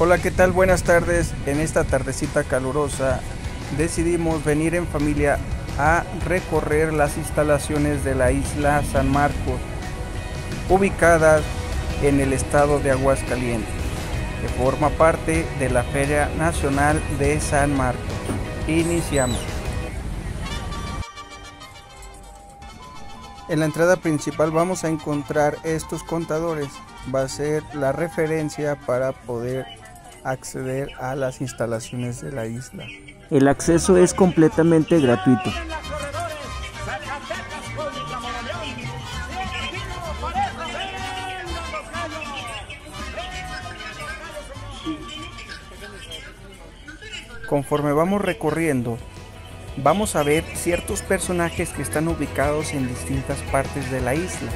Hola, ¿qué tal? Buenas tardes. En esta tardecita calurosa decidimos venir en familia a recorrer las instalaciones de la isla San Marcos, ubicadas en el estado de Aguascalientes, que forma parte de la Feria Nacional de San Marcos. Iniciamos. En la entrada principal vamos a encontrar estos contadores. Va a ser la referencia para poder acceder a las instalaciones de la isla. El acceso es completamente gratuito. Conforme vamos recorriendo, vamos a ver ciertos personajes que están ubicados en distintas partes de la isla.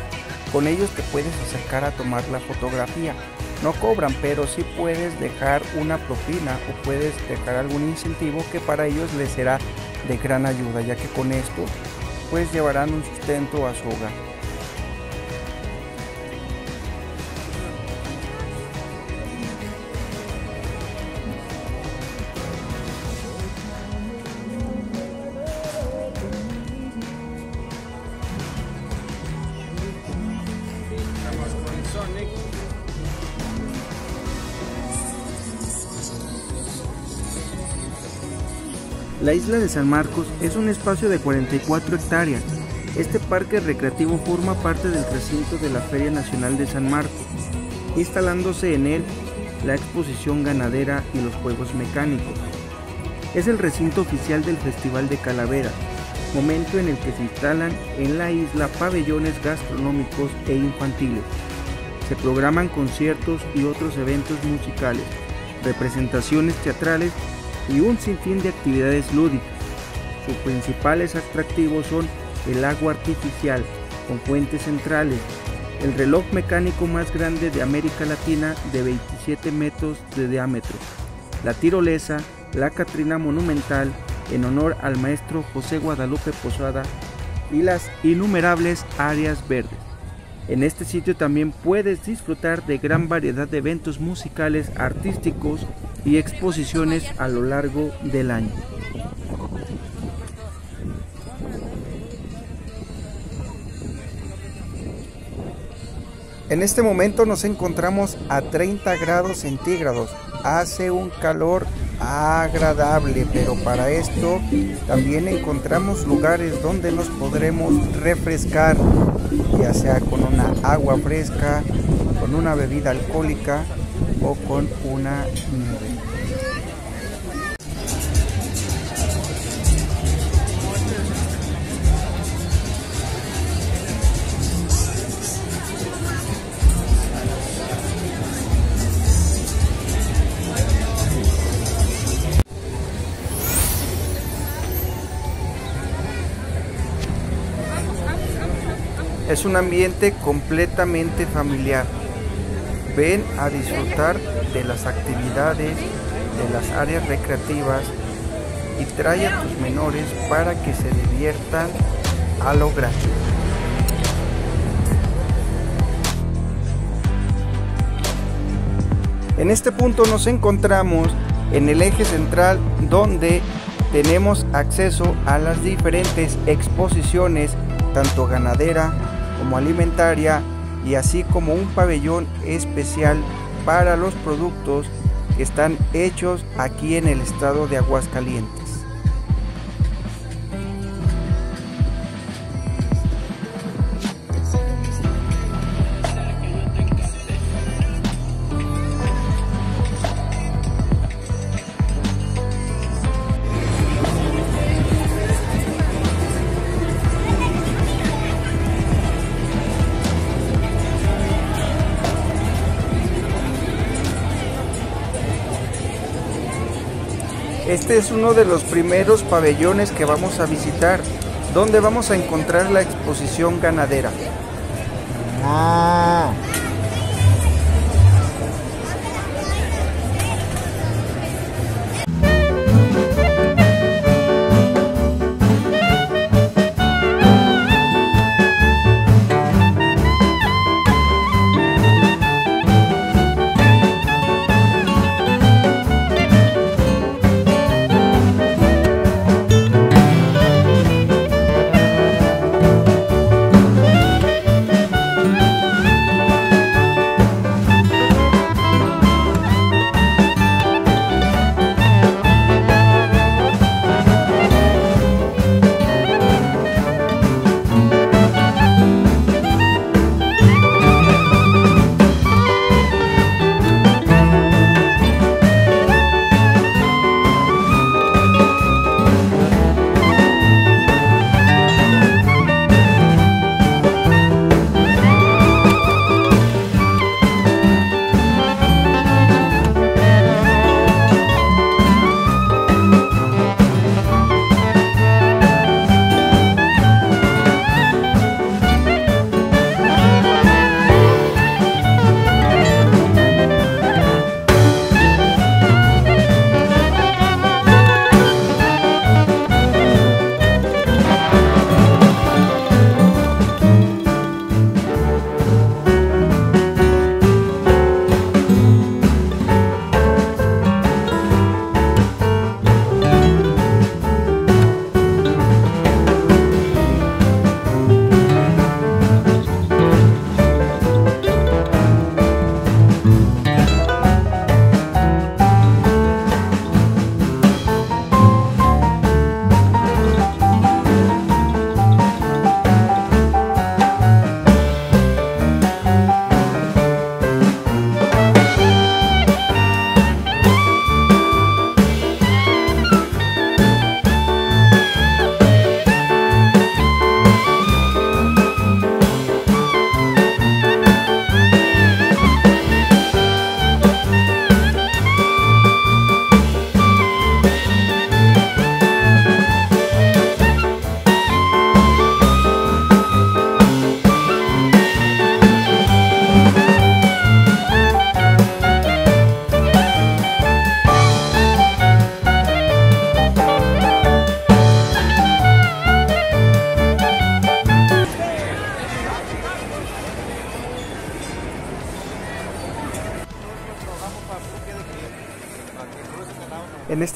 Con ellos te puedes acercar a tomar la fotografía. No cobran, pero sí puedes dejar una propina o puedes dejar algún incentivo que para ellos les será de gran ayuda, ya que con esto pues llevarán un sustento a su hogar. La isla de San Marcos es un espacio de 44 hectáreas. Este parque recreativo forma parte del recinto de la Feria Nacional de San Marcos, instalándose en él la exposición ganadera y los juegos mecánicos. Es el recinto oficial del Festival de Calaveras, momento en el que se instalan en la isla pabellones gastronómicos e infantiles. Se programan conciertos y otros eventos musicales, representaciones teatrales y un sinfín de actividades lúdicas. Sus principales atractivos son el agua artificial con fuentes centrales, el reloj mecánico más grande de América Latina de 27 metros de diámetro, la tirolesa, la Catrina Monumental en honor al maestro José Guadalupe Posada y las innumerables áreas verdes. En este sitio también puedes disfrutar de gran variedad de eventos musicales, artísticos y exposiciones a lo largo del año. En este momento nos encontramos a 30 grados centígrados. Hace un calor agradable, pero para esto también encontramos lugares donde nos podremos refrescar, ya sea con una agua fresca, con una bebida alcohólica o con una Es un ambiente completamente familiar. Ven a disfrutar de las actividades, de las áreas recreativas y trae a tus menores para que se diviertan a lo grande. En este punto nos encontramos en el eje central donde tenemos acceso a las diferentes exposiciones, tanto ganadera como alimentaria y así como un pabellón especial para los productos que están hechos aquí en el estado de Aguascalientes. Este es uno de los primeros pabellones que vamos a visitar, donde vamos a encontrar la exposición ganadera. Ah.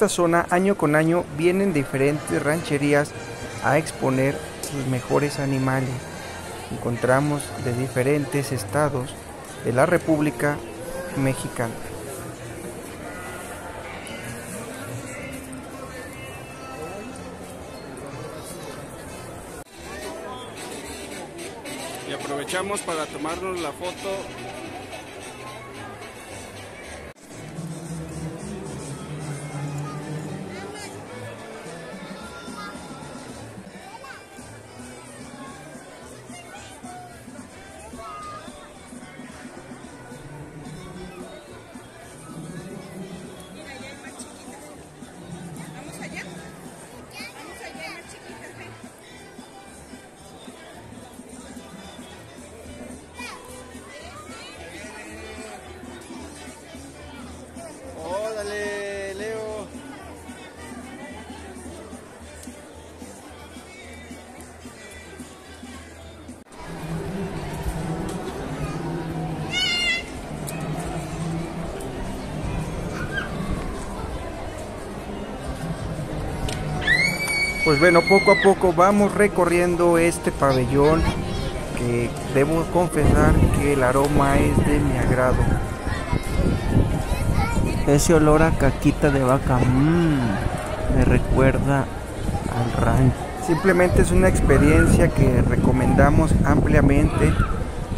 Zona año con año vienen diferentes rancherías a exponer sus mejores animales. Encontramos de diferentes estados de la República Mexicana. Y aprovechamos para tomarnos la foto Pues bueno, poco a poco vamos recorriendo este pabellón que debo confesar que el aroma es de mi agrado. Ese olor a caquita de vaca mmm, me recuerda al rancho. Simplemente es una experiencia que recomendamos ampliamente.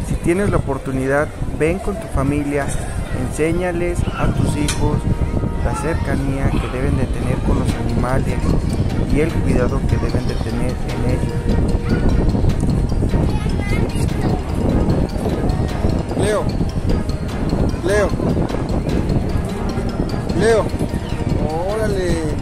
Si tienes la oportunidad, ven con tu familia, enséñales a tus hijos la cercanía que deben de tener con los animales y el cuidado que deben de tener en ellos. Leo, Leo, Leo, órale.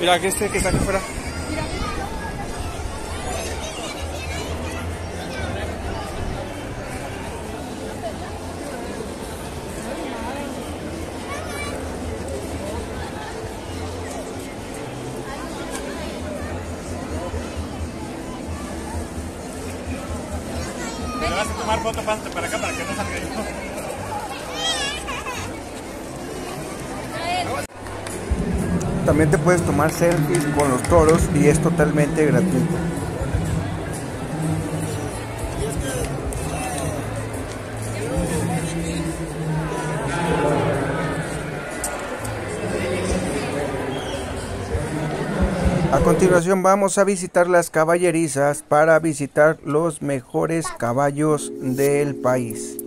Mira, que este que está aquí fuera. También te puedes tomar selfies con los toros y es totalmente gratuito. A continuación vamos a visitar las caballerizas para visitar los mejores caballos del país.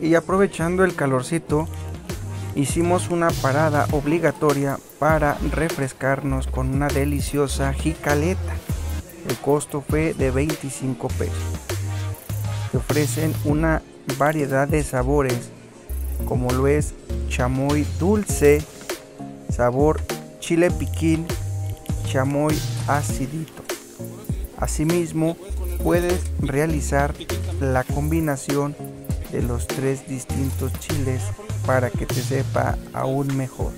Y aprovechando el calorcito, hicimos una parada obligatoria para refrescarnos con una deliciosa jicaleta. El costo fue de 25 pesos. Te ofrecen una variedad de sabores, como lo es chamoy dulce, sabor chile piquín, chamoy acidito. Asimismo, puedes realizar la combinación de los tres distintos chiles para que te sepa aún mejor.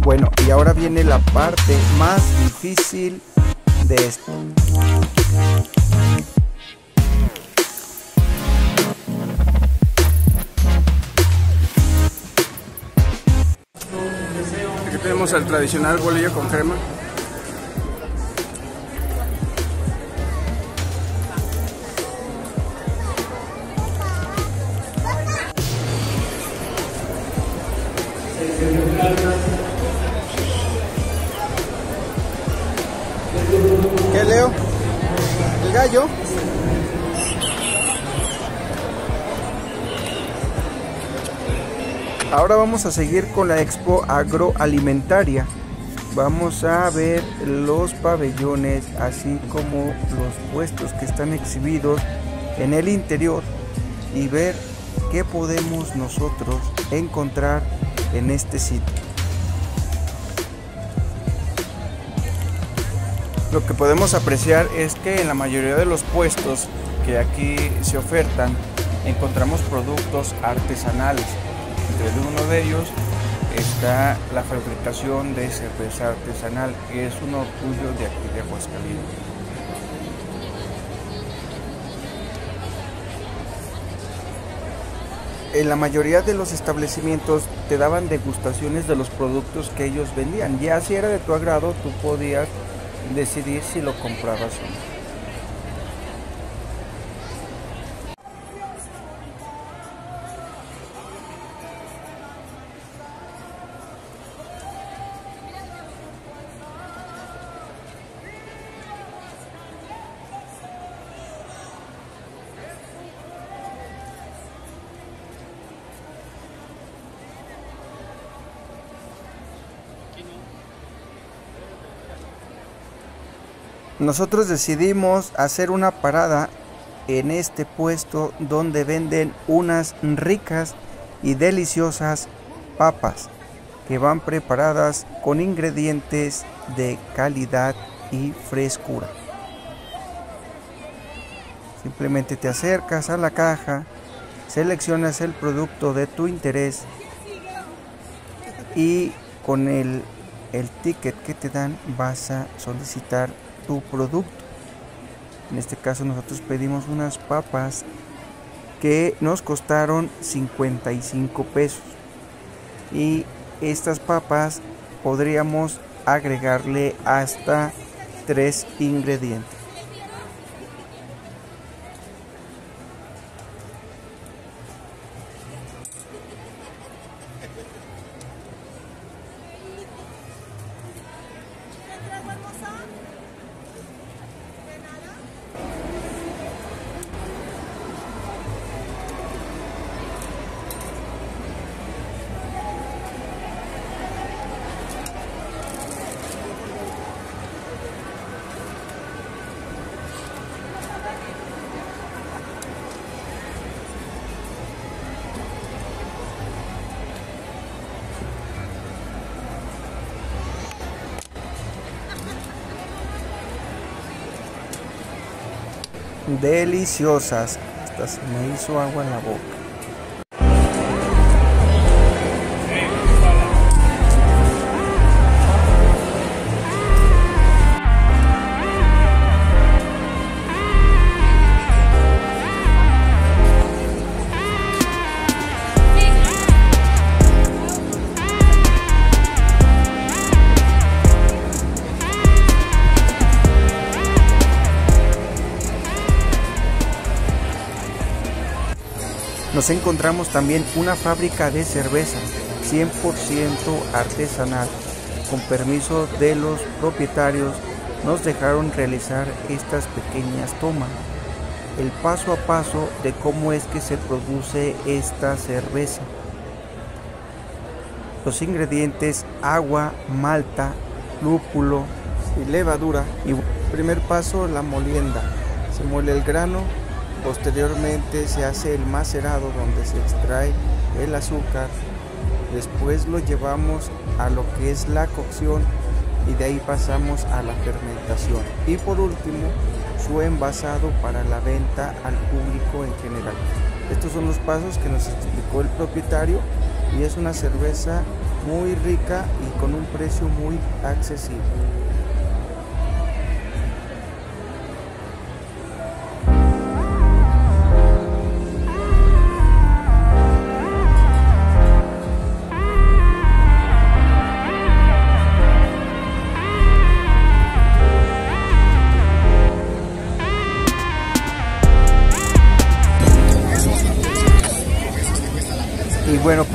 Bueno, y ahora viene la parte más difícil de esto. Tenemos el tradicional bolillo con crema. Vamos a seguir con la expo agroalimentaria. Vamos a ver los pabellones, así como los puestos que están exhibidos en el interior y ver qué podemos nosotros encontrar en este sitio. Lo que podemos apreciar es que en la mayoría de los puestos que aquí se ofertan encontramos productos artesanales de uno de ellos está la fabricación de cerveza artesanal, que es un orgullo de aquí de Aguascalientes. En la mayoría de los establecimientos te daban degustaciones de los productos que ellos vendían. Ya si era de tu agrado, tú podías decidir si lo comprabas o no. Nosotros decidimos hacer una parada en este puesto donde venden unas ricas y deliciosas papas que van preparadas con ingredientes de calidad y frescura. Simplemente te acercas a la caja, seleccionas el producto de tu interés y con el, el ticket que te dan vas a solicitar tu producto. En este caso nosotros pedimos unas papas que nos costaron 55 pesos. Y estas papas podríamos agregarle hasta tres ingredientes. Deliciosas. Hasta me hizo agua en la boca. Encontramos también una fábrica de cerveza 100% artesanal. Con permiso de los propietarios nos dejaron realizar estas pequeñas tomas. El paso a paso de cómo es que se produce esta cerveza. Los ingredientes agua, malta, lúpulo y levadura. Y primer paso la molienda. Se muele el grano Posteriormente se hace el macerado donde se extrae el azúcar. Después lo llevamos a lo que es la cocción y de ahí pasamos a la fermentación. Y por último, su envasado para la venta al público en general. Estos son los pasos que nos explicó el propietario y es una cerveza muy rica y con un precio muy accesible.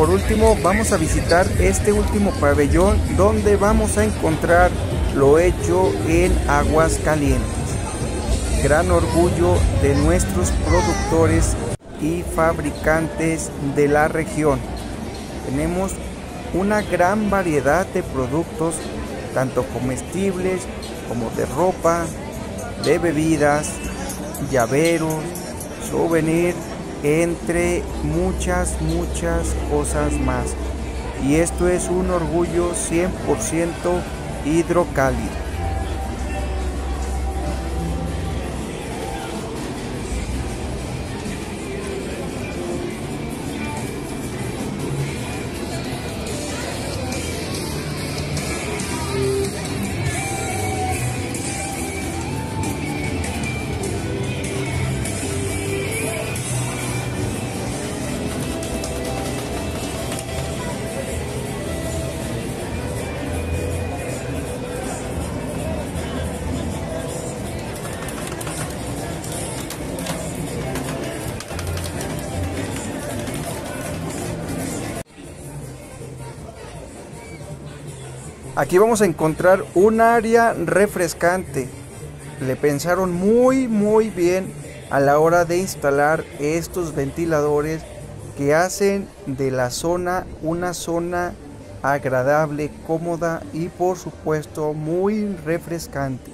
Por último vamos a visitar este último pabellón donde vamos a encontrar lo hecho en aguas calientes. Gran orgullo de nuestros productores y fabricantes de la región. Tenemos una gran variedad de productos, tanto comestibles como de ropa, de bebidas, llaveros, souvenir, entre muchas, muchas cosas más. Y esto es un orgullo 100% hidrocálido. Aquí vamos a encontrar un área refrescante. Le pensaron muy muy bien a la hora de instalar estos ventiladores que hacen de la zona una zona agradable, cómoda y por supuesto muy refrescante.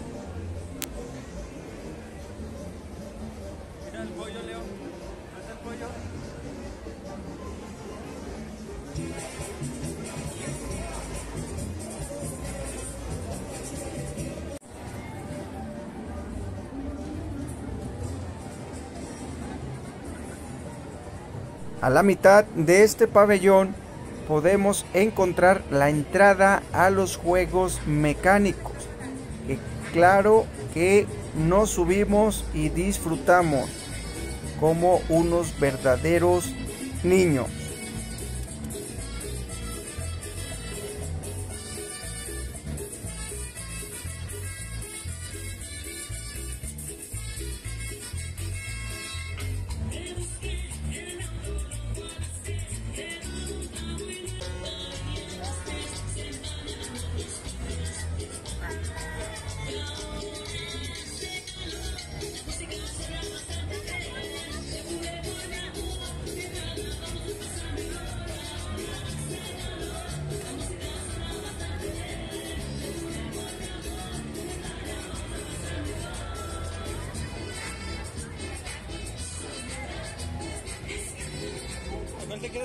A la mitad de este pabellón podemos encontrar la entrada a los juegos mecánicos. Que claro que nos subimos y disfrutamos como unos verdaderos niños.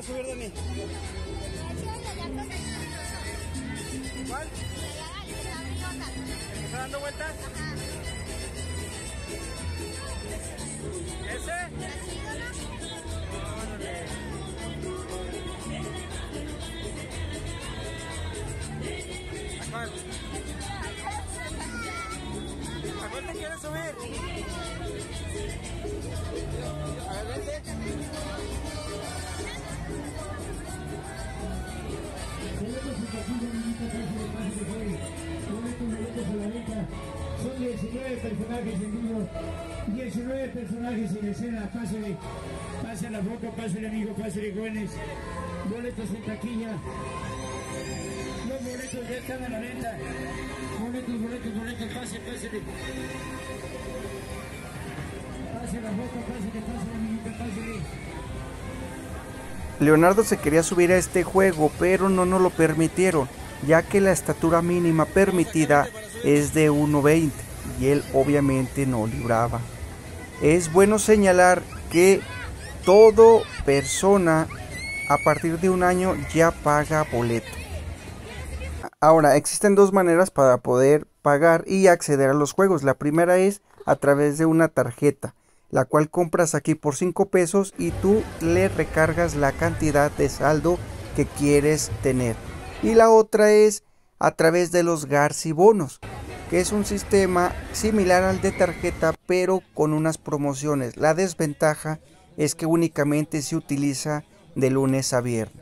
Subir, Dani? ¿Cuál? Escena. Pásale, la foto, pásale amigo, pásale jóvenes. Boletos en taquilla. Los boletos ya están a la venta. Boletos, boletos, boletos, pase, pásale. Pase la foto, pásale, pásale amiguita, pásale. Leonardo se quería subir a este juego, pero no nos lo permitieron, ya que la estatura mínima permitida es de 1.20 y él obviamente no libraba. Es bueno señalar que todo persona a partir de un año ya paga boleto. Ahora, existen dos maneras para poder pagar y acceder a los juegos. La primera es a través de una tarjeta la cual compras aquí por 5 pesos y tú le recargas la cantidad de saldo que quieres tener. Y la otra es a través de los Garci Bonos, es un sistema similar al de tarjeta pero con unas promociones. La desventaja es que únicamente se utiliza de lunes a viernes.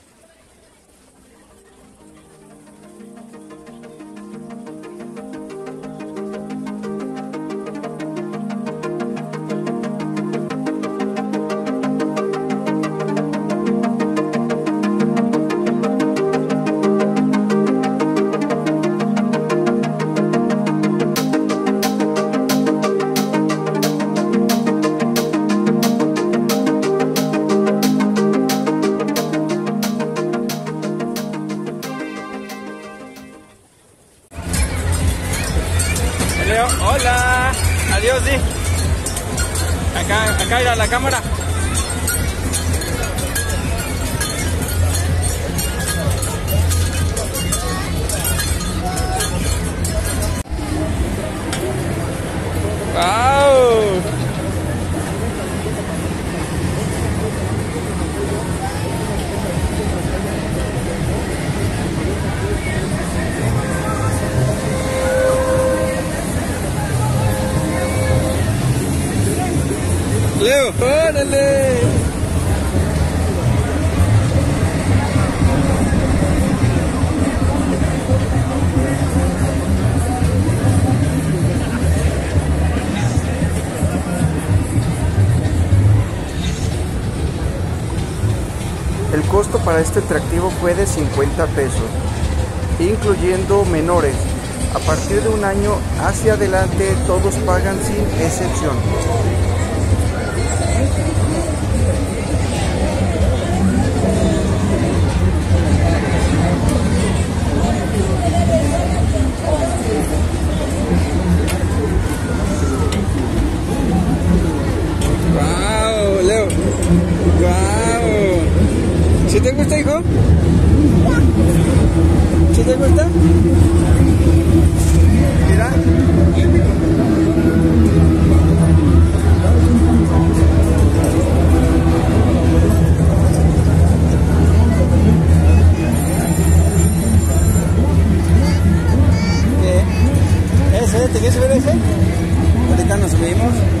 El costo para este atractivo fue de 50 pesos, incluyendo menores. A partir de un año hacia adelante todos pagan sin excepción. ¿Sí te gusta? Mira. ¿Qué? ¿Ese? ¿Te quieres subir ese? Ahorita nos subimos.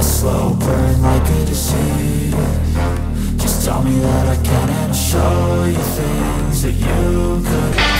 A slow burn like a disease. Just tell me that I can and I'll show you things that you could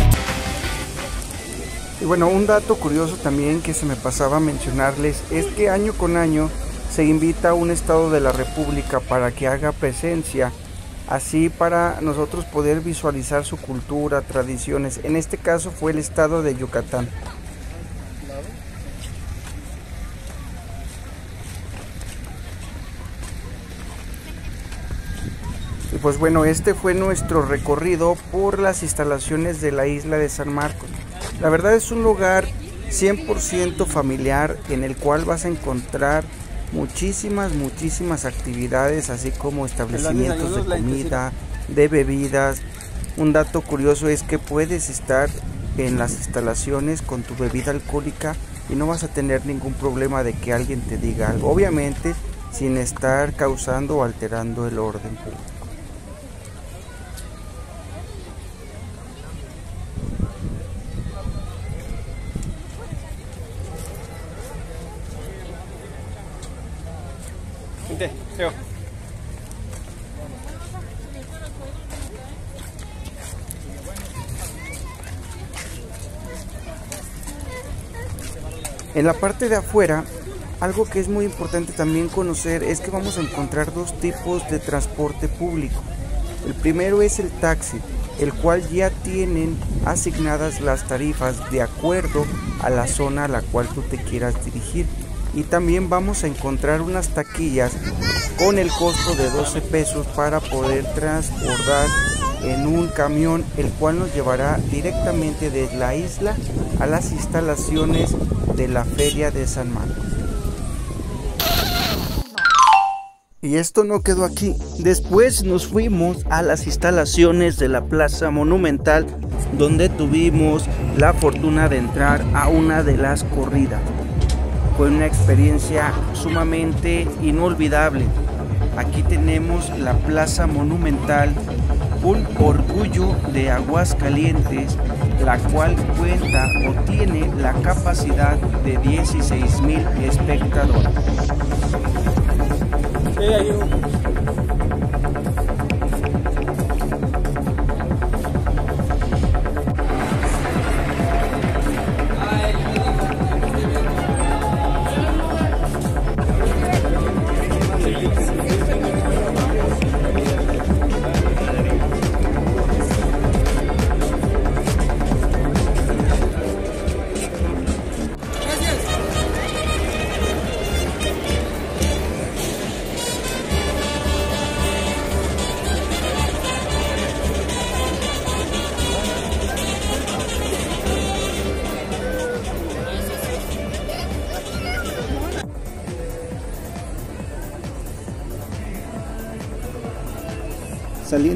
Y bueno, un dato curioso también que se me pasaba mencionarles es que año con año se invita a un estado de la República para que haga presencia, así para nosotros poder visualizar su cultura, tradiciones. En este caso fue el estado de Yucatán. Y pues bueno, este fue nuestro recorrido por las instalaciones de la isla de San Marcos. La verdad es un lugar 100% familiar en el cual vas a encontrar muchísimas, muchísimas actividades, así como establecimientos de comida, de bebidas. Un dato curioso es que puedes estar en las instalaciones con tu bebida alcohólica y no vas a tener ningún problema de que alguien te diga algo. Obviamente sin estar causando o alterando el orden En la parte de afuera, algo que es muy importante también conocer es que vamos a encontrar dos tipos de transporte público. El primero es el taxi, el cual ya tienen asignadas las tarifas de acuerdo a la zona a la cual tú te quieras dirigir y también vamos a encontrar unas taquillas con el costo de 12 pesos para poder transportar en un camión el cual nos llevará directamente desde la isla a las instalaciones de la feria de San Marcos. Y esto no quedó aquí. Después nos fuimos a las instalaciones de la Plaza Monumental donde tuvimos la fortuna de entrar a una de las corridas. Fue una experiencia sumamente inolvidable. Aquí tenemos la Plaza Monumental, un orgullo de Aguascalientes, la cual cuenta o tiene la capacidad de 16 mil espectadores.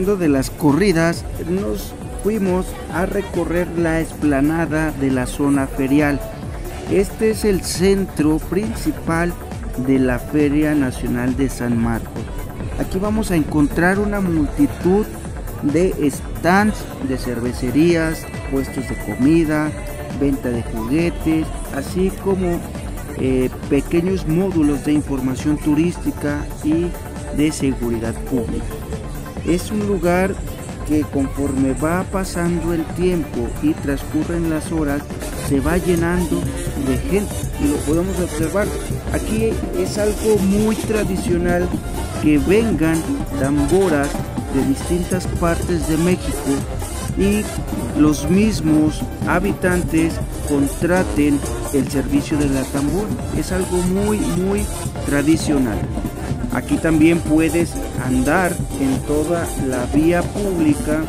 De las corridas, nos fuimos a recorrer la explanada de la zona ferial. Este es el centro principal de la Feria Nacional de San Marcos. Aquí vamos a encontrar una multitud de stands de cervecerías, puestos de comida, venta de juguetes, así como eh, pequeños módulos de información turística y de seguridad pública es un lugar que conforme va pasando el tiempo y transcurren las horas, se va llenando de gente y lo podemos observar. Aquí es algo muy tradicional que vengan tamboras de distintas partes de México y los mismos habitantes contraten el servicio de la tambora. Es algo muy, muy tradicional. Aquí también puedes andar en toda la vía pública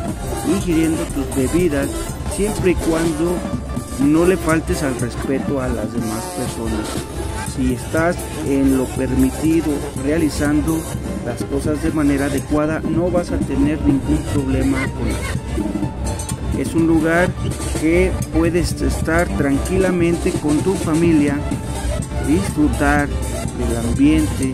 ingiriendo tus bebidas siempre y cuando no le faltes al respeto a las demás personas. Si estás en lo permitido realizando las cosas de manera adecuada, no vas a tener ningún problema con eso. Es un lugar que puedes estar tranquilamente con tu familia, disfrutar del ambiente,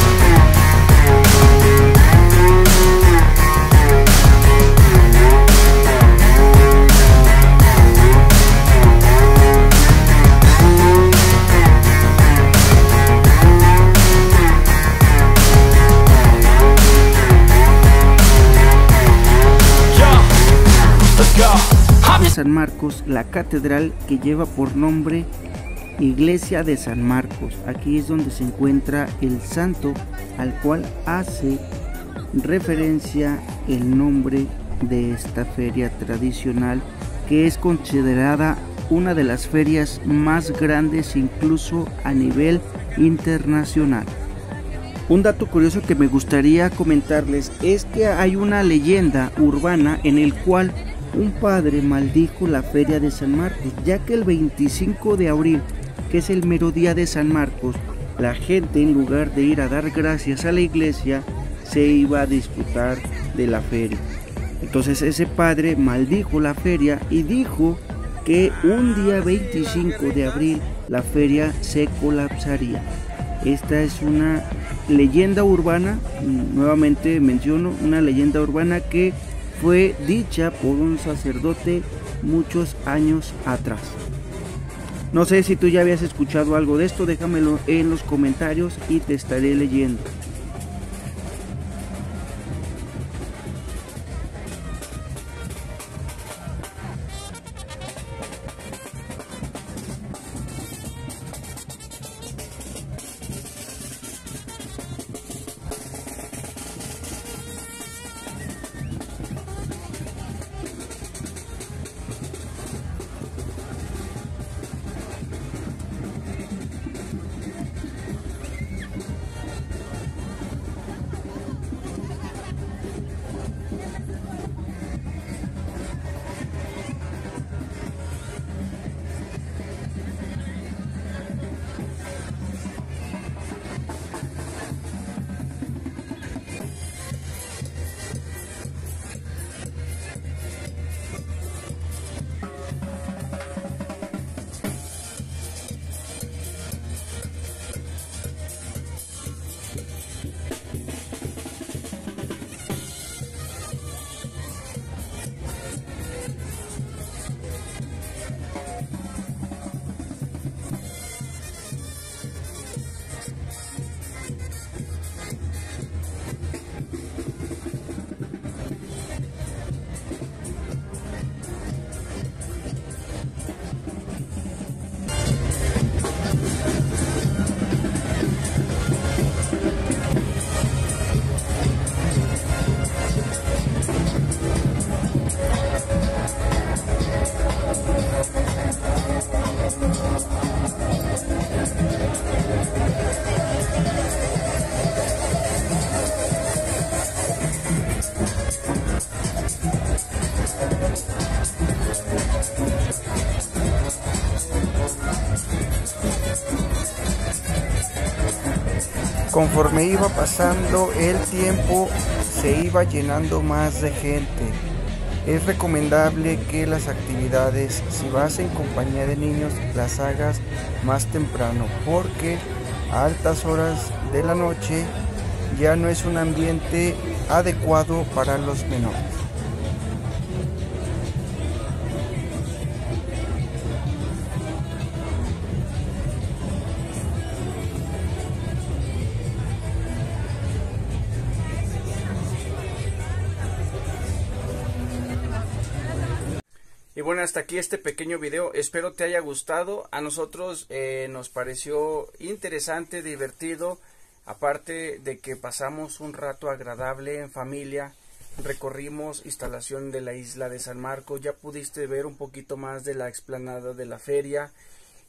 San Marcos, la catedral que lleva por nombre Iglesia de San Marcos. Aquí es donde se encuentra el santo al cual hace referencia el nombre de esta feria tradicional que es considerada una de las ferias más grandes incluso a nivel internacional. Un dato curioso que me gustaría comentarles es que hay una leyenda urbana en el cual un padre maldijo la feria de San Marcos, ya que el 25 de abril, que es el mero día de San Marcos, la gente en lugar de ir a dar gracias a la iglesia, se iba a disfrutar de la feria. Entonces ese padre maldijo la feria y dijo que un día 25 de abril la feria se colapsaría. Esta es una leyenda urbana, nuevamente menciono, una leyenda urbana que fue dicha por un sacerdote muchos años atrás. No sé si tú ya habías escuchado algo de esto, déjamelo en los comentarios y te estaré leyendo. Conforme iba pasando el tiempo, se iba llenando más de gente. Es recomendable que las actividades, si vas en compañía de niños, las hagas más temprano, porque a altas horas de la noche ya no es un ambiente adecuado para los menores. Bueno, hasta aquí este pequeño video. Espero te haya gustado. A nosotros eh, nos pareció interesante, divertido. Aparte de que pasamos un rato agradable en familia, recorrimos instalación de la isla de San Marcos, ya pudiste ver un poquito más de la explanada de la feria.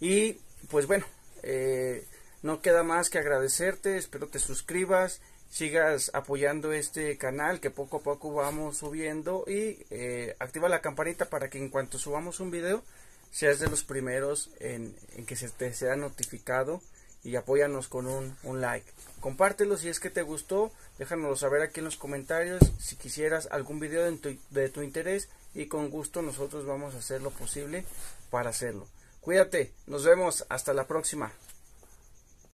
Y pues bueno, eh, no queda más que agradecerte, espero te suscribas, sigas apoyando este canal que poco a poco vamos subiendo y eh, activa la campanita para que en cuanto subamos un video seas de los primeros en, que se te sea notificado y apóyanos con un, like. Compártelo si es que te gustó, déjanoslo saber aquí en los comentarios si quisieras algún video de tu interés y con gusto nosotros vamos a hacer lo posible para hacerlo. Cuídate, nos vemos, hasta la próxima.